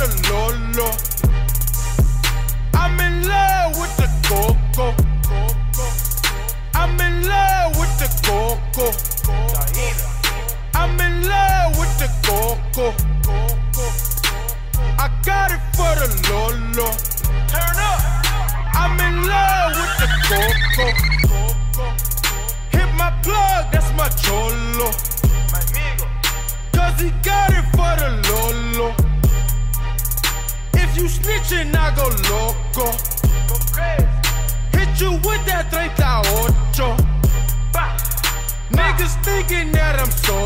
the Lolo. I'm in love with the Coco. I'm in love with the Coco. I'm in love with the Coco. I got it for the Lolo. Turn up. I'm in love with the Coco. Hit my plug, that's my Cholo. Cause he got snitching, I go loco. Hit you with that 38. Niggas thinking that I'm solo.